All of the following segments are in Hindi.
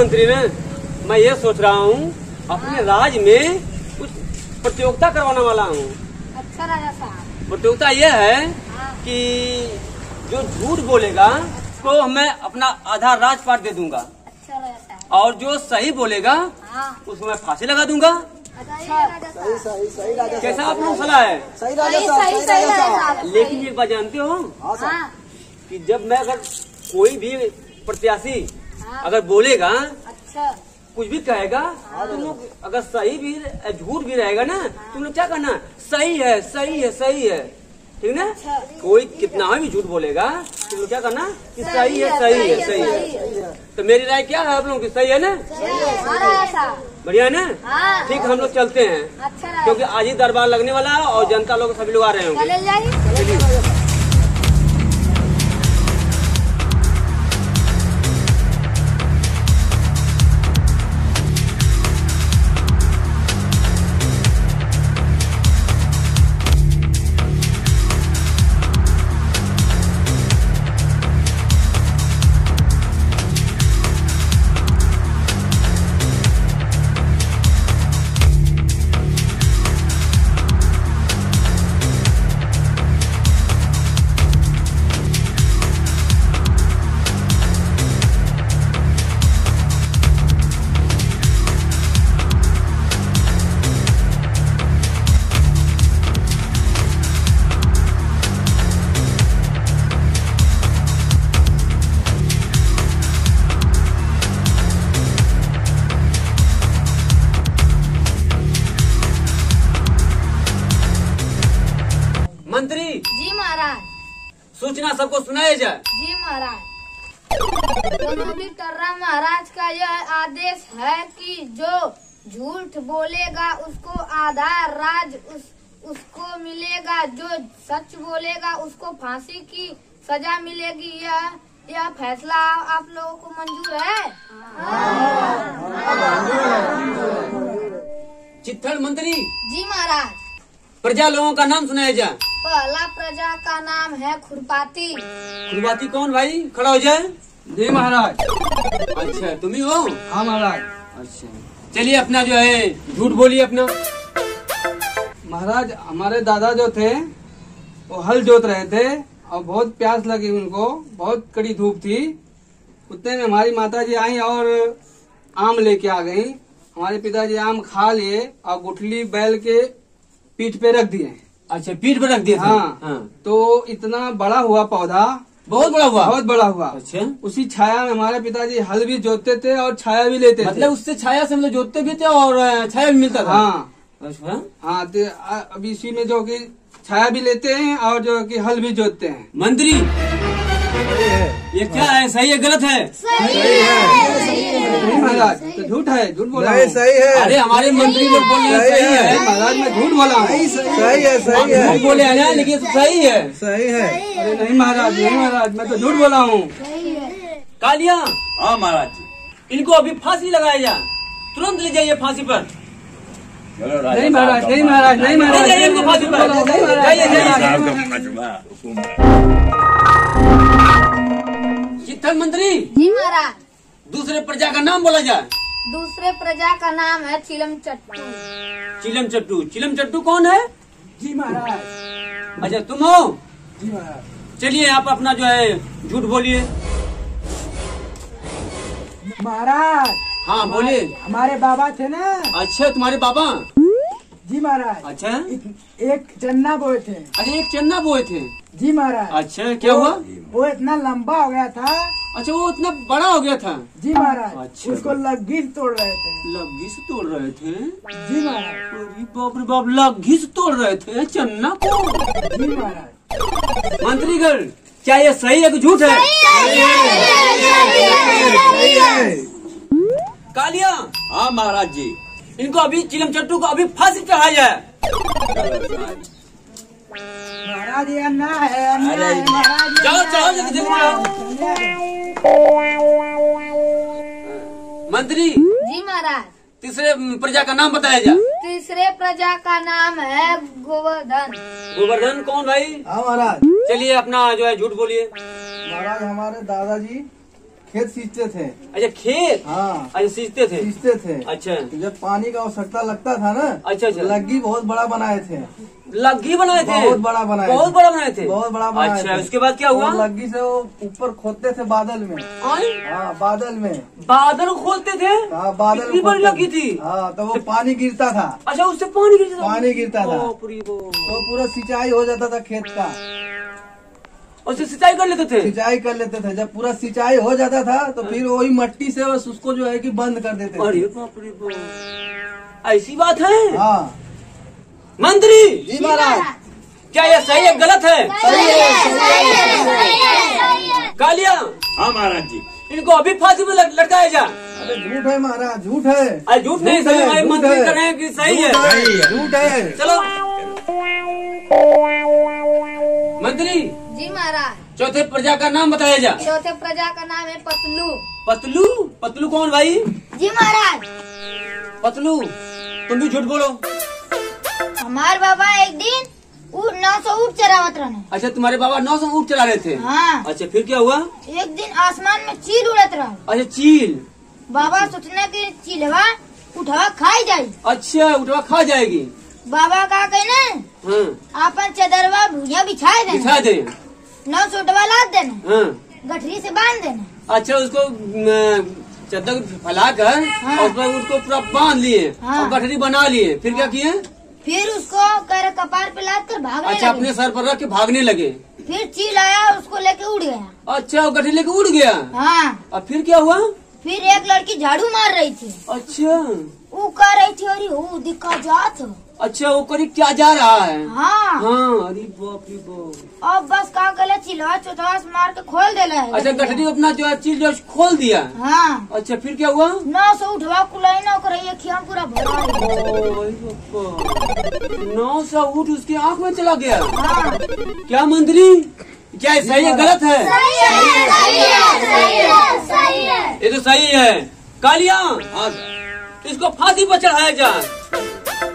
मंत्री ने मैं ये सोच रहा हूँ अपने राज में कुछ प्रतियोगिता करवाने वाला हूँ। अच्छा राजा साहब। प्रतियोगिता ये है हाँ। कि जो झूठ बोलेगा उसको मैं अपना आधा राजपाट दे दूँगा। अच्छा राजा और जो सही बोलेगा हाँ। उसको मैं फांसी लगा दूँगा। अच्छा राजा सही साहब। सही सही राजा साहब। कैसा आप लोग सलाह है राजा राजा राजा लेकिन एक बात जानते हो हाँ हाँ। कि जब मैं अगर कोई भी प्रत्याशी हाँ। अगर बोलेगा अच्छा। कुछ भी कहेगा तुम लोग अगर सही भी झूठ भी रहेगा ना तुम लोग क्या करना सही है सही है सही है। ठीक ना? अच्छा। कोई कितना भी झूठ बोलेगा तुम लोग क्या करना कि सही है सही है सही है तो मेरी राय क्या है आप लोगों की सही है ना? हाँ बढ़िया है। ना? हाँ। ठीक हम लोग चलते हैं। अच्छा क्योंकि आज ही दरबार लगने वाला है और जनता लोग सभी लोग आ रहे होंगे। सबको सुनाया जाए। जी महाराज। टर्रा महाराज का यह आदेश है कि जो झूठ बोलेगा उसको आधा राज उस उसको मिलेगा। जो सच बोलेगा उसको फांसी की सजा मिलेगी। यह यह फैसला आप लोगों को मंजूर है? चित्थड़ मंत्री। जी महाराज। प्रजा लोगों का नाम सुनाया जाए। पहला प्रजा का नाम है खुरपाती। खुरपाती कौन भाई? खड़ा हो जाए। जी महाराज। अच्छा तुम ही हो? हाँ महाराज। अच्छा। चलिए अपना जो है झूठ बोलिए अपना। महाराज हमारे दादा जो थे वो हल जोत रहे थे और बहुत प्यास लगी उनको बहुत कड़ी धूप थी। उतने में हमारी माता जी आई और आम लेके आ गई। हमारे पिताजी आम खा लिए और गुठली बैल के पीठ पे रख दिए। अच्छा पीठ पर रख दिए थे? हाँ, हाँ। तो इतना बड़ा हुआ पौधा बहुत बड़ा हुआ? बहुत बड़ा हुआ। अच्छा। उसी छाया में हमारे पिताजी हल भी जोतते थे और छाया भी लेते मतलब थे। मतलब उससे छाया से हम लोग जोतते भी थे और छाया भी मिलता था? हाँ। अच्छा। हाँ तो अब इसी में जो कि छाया भी लेते हैं और जो कि हल भी जोतते हैं। मंत्री ये क्या है? सही है गलत है। सही है। नहीं महाराज। तो झूठ है झूठ बोला नहीं सही है। अरे हमारे मंत्री लोग बोल रहे हैं सही है। महाराज मैं झूठ बोला हूँ। सही है सही है झूठ बोले हैं लेकिन सही है। सही है। अरे नहीं महाराज नहीं महाराज मैं तो झूठ बोला हूँ। कालिया। हाँ महाराज जी। इनको अभी फांसी लगाया जाए तुरंत ले जाइए फांसी पर। चलो नहीं महाराज नहीं महाराज नहीं महाराज जाइए इनको फांसी पर। नहीं महाराज, जाइए नहीं जाइए साहब का मजमा हुकुम। चित्तल मंत्री। जी महाराज। दूसरे प्रजा का नाम बोला जाए। दूसरे प्रजा का नाम है चिलम चट्टू। चिलम चट्टू। चिलम चट्टू कौन है? जी महाराज। अच्छा तुम हो? जी महाराज। चलिए आप अपना जो है झूठ बोलिए। महाराज। हाँ बोलिए। हमारे बाबा थे ना? अच्छा तुम्हारे बाबा? जी महाराज। अच्छा। एक चन्ना बोए थे। अरे एक चन्ना बोए थे। जी महाराज। अच्छा क्या हुआ? वो इतना लंबा हो गया था अच्छा वो इतना बड़ा हो गया था। जी महाराज अच्छा। उसको लग्गी से तोड़ रहे थे। लग्गी से तोड़ रहे थे? जी महाराज। बाप रे बाप लग्गी से तोड़ रहे थे चन्ना को। जी महाराज। मंत्रीगढ़ क्या ये सही है कि झूठ है? कालिया हाँ महाराज जी इनको अभी चिलम चट्टू को अभी फांसी चढ़ाया जाए चलो महाराज। महाराज ये अन्याय है अन्याय है महाराज जाओ, जाओ, जल्दी, जल्दी अन्याय मंत्री। जी महाराज। तीसरे प्रजा का नाम बताया जा। तीसरे प्रजा का नाम है गोवर्धन। गोवर्धन कौन भाई? हाँ महाराज। चलिए अपना जो है झूठ बोलिए। महाराज हमारे दादाजी खेत सींचते थे। अच्छा खेत? हाँ। अच्छा सींचते थे? सींचते थे। अच्छा। जब पानी का आवश्यकता लगता था ना अच्छा अच्छा। लग्गी बहुत बड़ा बनाए थे। लग्गी बनाए थे? बहुत बड़ा बनाए बहुत बड़ा बनाए थे? बहुत बड़ा बनाए अच्छा। उसके बाद क्या हुआ? लग्गी से वो ऊपर खोदते थे बादल में। हाँ बादल में। बादल खोलते थे? हाँ बादल इतनी बड़ी खोदते लगी थी। हाँ तो वो पानी गिरता था। अच्छा उससे पानी गिरता था? पानी गिरता था। तो पूरा सिंचाई हो जाता था खेत का। उससे सिंचाई कर लेते थे? सिंचाई कर लेते थे। जब पूरा सिंचाई हो जाता था तो फिर वही मट्टी से बस उसको जो है कि बंद कर देते अरे थे बाप रे बाप। ऐसी बात है? हाँ। मंत्री! जी महाराज। क्या ये सही है गलत है? सही है सही है सही है सही है कालिया। हाँ महाराज जी। इनको अभी फांसी में लट- लटकाया जा। अरे झूठ है महाराज झूठ है। अरे झूठ नहीं सही है, हमारे मंत्री है। कर रहे हैं कि सही है। झूठ है। चलो। मंत्री! जी महाराज। चौथे प्रजा का नाम बताया जा। चौथे प्रजा का नाम है पतलू। पतलू? पतलू कौन भाई? जी महाराज। पतलू तुम भी झूठ बोलो। हमारे बाबा एक दिन नौ सौ ऊँट चरावत रहे अच्छा तुम्हारे बाबा नौ सौ ऊँट चला रहे थे? हाँ। अच्छा फिर क्या हुआ? एक दिन आसमान में चील उड़त रहा। अच्छा चील। बाबा सोचने की चिलवा उठवा खाई जाई। अच्छा उठवा खा जाएगी। बाबा का कहने हाँ। आपन चदरवा भूया बिछाए बिछा दे। नौ सूटवा लाद देना। हाँ। गठरी से बाँध देना। अच्छा उसको चद्दर फैला कर हाँ। और उसको पूरा बाँध लिए हाँ। और गठरी बना लिए। फिर क्या किए? फिर उसको कर कपार पे लाद कर भागने अच्छा अपने सर पर रख के भागने लगे। फिर चील आया उसको लेके उड़ गया। अच्छा वो गठरी लेके उड़ गया? हाँ। और फिर क्या हुआ? फिर एक लड़की झाड़ू मार रही थी। अच्छा। वो कह रही थी अरे वो दिखा जात। अच्छा वो करीब क्या जा रहा है? हाँ। हाँ अरे बाप रे बाप। अब बस का गले चिलवा चौथवा मार के खोल देला है। अच्छा गठरी अपना जो है चीज़ जो खोल दिया। हाँ। अच्छा फिर क्या हुआ? नौ सौ उठवा कुलाई ना कर पूरा भरा। नौ सौ ऊँट उसकी आँख में चला गया। हाँ। क्या मंत्री? क्या सही है गलत है? ये तो सही है। कालिया इसको फांसी पर चढ़ाया जा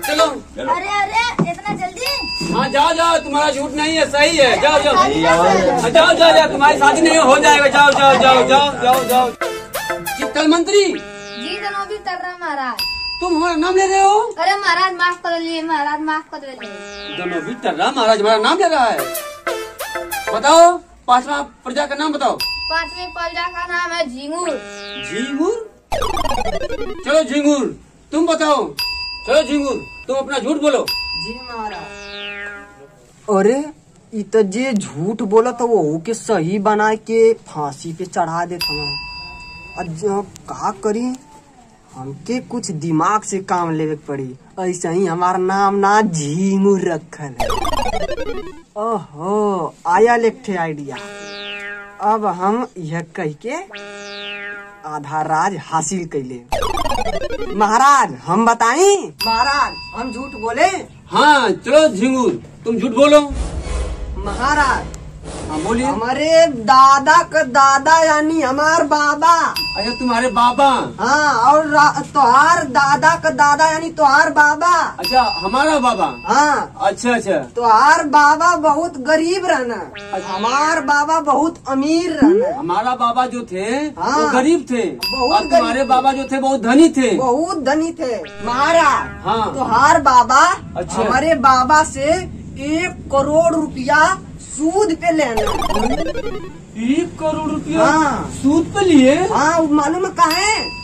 चलो। अरे अरे इतना जल्दी? हाँ जाओ जाओ तुम्हारा झूठ नहीं है सही है। जाओ जाओ। सही है। जाओ जाओ जाओ तुम्हारी शादी नहीं हो जाएगा। जाओ जाओ जाओ जाओ जाओ जाओ। चित्तल मंत्री जी जनोबी टर्रा महाराज। तुम हमारा नाम ले रहे हो? अरे महाराज माफ़ कर लिए महाराज माफ़ कर लिए दोनों भी टर्रा महाराज हमारा नाम ले रहा है। बताओ पांचवा प्रजा का नाम बताओ। पांचवी प्रजा का नाम है झिंगुर। झिंगुर? चलो झिंगुर तुम बताओ। चलो झिंगुर तुम अपना झूठ बोलो। जी महाराज। अरे तो जे झूठ बोला तो वो के सही बना के फांसी पे चढ़ा देता हूँ अब का करी? हमके कुछ दिमाग से काम लेवे पड़ी। ऐसे ही हमारा नाम ना झींगुर रखल है। ओहो आया लेखे आइडिया। अब हम यह कह के आधा राज हासिल कैले महाराज हम बताएँ? महाराज हम झूठ बोले? हाँ चलो झिंगूर तुम झूठ बोलो। महाराज बोलिए। हमारे दादा का दादा यानी हमार बाबा। अच्छा तुम्हारे बाबा। हाँ और तोहार दादा का दादा यानी तोहार बाबा। अच्छा हमारा बाबा? हाँ। अच्छा अच्छा। तोहार बाबा बहुत गरीब रहना। अच्छा। हमार बाबा बहुत अमीर रहना। हमारा बाबा जो थे हाँ। वो गरीब थे। बहुत और तुम्हारे बाबा जो थे बहुत धनी थे। बहुत धनी थे। महाराज हाँ। तोहार बाबा अच्छा। हमारे बाबा से एक करोड़ रुपया सूद पे लेना। एक करोड़ रुपया? हाँ। सूद पे लिए? हाँ मालूम है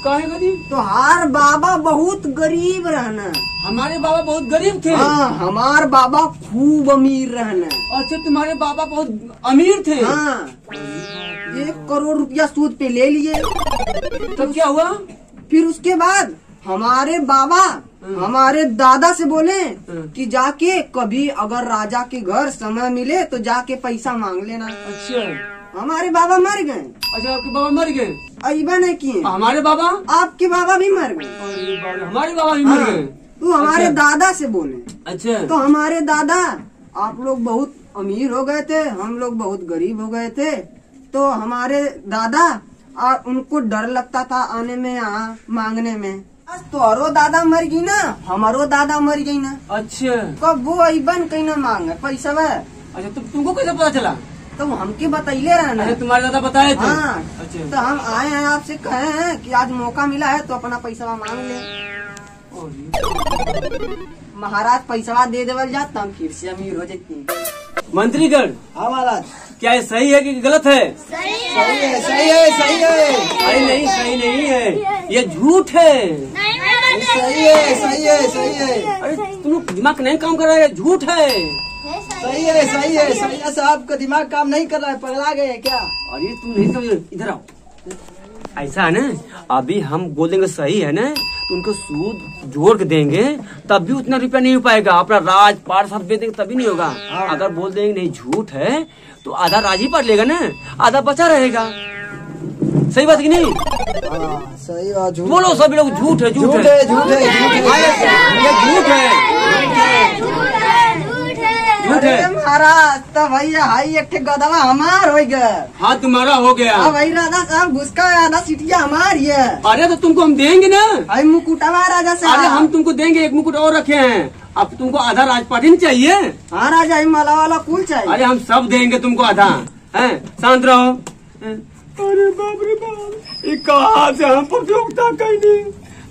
काहे गरीब तोहार बाबा बहुत गरीब रहना। हमारे बाबा बहुत गरीब थे। हाँ हमार बाबा खूब अमीर रहना। अच्छा तुम्हारे बाबा बहुत अमीर थे। हाँ। एक करोड़ रुपया सूद पे ले लिए। तो क्या हुआ? फिर उसके बाद हमारे बाबा हमारे दादा से बोले कि जाके कभी अगर राजा के घर समय मिले तो जाके पैसा मांग लेना। अच्छा। हमारे बाबा मर गए। अच्छा आपके बाबा मर गए? अबा नहीं किए? हमारे बाबा? आपके बाबा भी मर गए। हमारे बाबा भी मर हाँ, गए? तो हमारे अच्छा। दादा से बोले। अच्छा। तो हमारे दादा आप लोग बहुत अमीर हो गए थे हम लोग बहुत गरीब हो गए थे। तो हमारे दादा और उनको डर लगता था आने में यहाँ मांगने में। आज तोहरो दादा मर गई ना हमारो दादा मर गई ना। अच्छा। कब वो अबन कहीं ना मांगे पैसा वह अच्छा तुम तुमको कैसे पता चला? तो हमके बतैले रहे ना अरे तुम्हारे दादा बताए थे। हाँ अच्छा। तो हम आए हैं आपसे कहे हैं कि आज मौका मिला है तो अपना पैसा मांग ले। महाराज पैसा दे देवल जात हम फिर से अमीर हो जाती। मंत्रीगढ़ हाँ महाराज। क्या ये सही है कि गलत है? सही है। सही है सही है अरे नहीं सही नहीं है। ये झूठ है। सही है सही है सही है। अरे तुम लोग दिमाग नहीं काम कर रहा है झूठ है। सही है सही है सैया साहब का दिमाग काम नहीं कर रहा है पगला गए हैं क्या? अरे तुम नहीं समझ इधर आओ। ऐसा है ना अभी हम बोल देंगे सही है ना तो उनको सूद जोड़ के देंगे तब भी उतना रुपया नहीं हो पाएगा। अपना राज पार सब दे देंगे तभी नहीं होगा। अगर बोल देंगे नहीं झूठ है तो आधा राज ही पड़ लेगा ना? आधा बचा रहेगा। सही बात की नहीं? हाँ सही बात झूठ बोलो सभी लोग झूठ है झूठ झूठ है है झूठ है। झूठ है झूठ है। झूठ है। महाराज तो भैया हाई एक गदवा हमार हो गए हाँ तुम्हारा हो गया। अब भाई राजा साहब घुसका आधा सीटिया हमारी है अरे तो तुमको हम देंगे ना? भाई मुकुटवा राजा अरे हम तुमको देंगे एक मुकुट और रखे हैं। अब तुमको आधा राजपाट ही नहीं चाहिए? हाँ राजा ही माला वाला कुल चाहिए। अरे हम सब देंगे तुमको आधा। हैं? शांत रहो। अरे बाप रे बाप। ये कहा से हम प्रतियोगिता कैली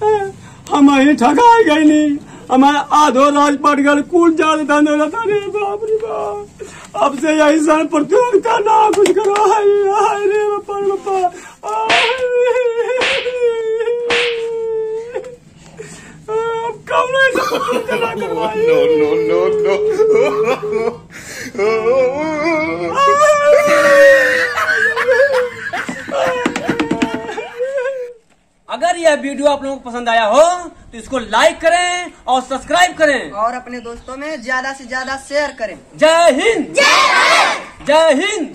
हैं? हम ही ठगाई गई नहीं हमारा आधो राजपाट गल कुल जाल धन रहता रे बाप रे बाप। अब से यही साल प्रतियोगिता ना कुछ करो। हाय हाय रे बापा रे बापा अब कब नहीं सब प्रतियोगिता ना करवाई no, no, no. अगर यह वीडियो आप लोगों को पसंद आया हो तो इसको लाइक करें और सब्सक्राइब करें। और अपने दोस्तों में ज़्यादा से ज़्यादा शेयर करें। जय हिंद। जय हिंद।